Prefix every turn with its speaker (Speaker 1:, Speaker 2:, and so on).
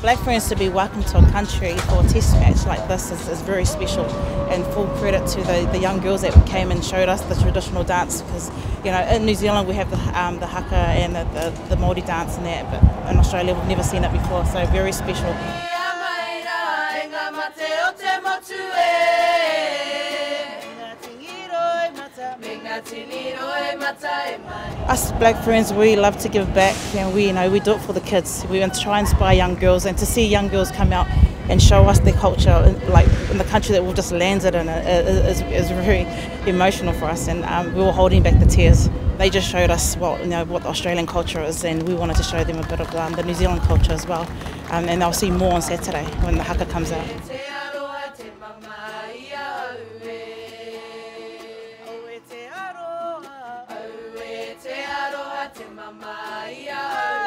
Speaker 1: Black Ferns to be welcome to a country for a test match like this is, is very special and full credit to the, the young girls that came and showed us the traditional dance because you know in New Zealand we have the, um, the haka and the, the, the Māori dance and that but in Australia we've never seen it before so very special. Us Black Ferns, we love to give back and we, you know, we do it for the kids. We want to try and inspire young girls and to see young girls come out and show us their culture, like in the country that we've just landed in, is, is very emotional for us. And um, we were holding back the tears. They just showed us what you know what Australian culture is, and we wanted to show them a bit of um, the New Zealand culture as well. Um, and they'll see more on Saturday when the haka comes out. Mama ia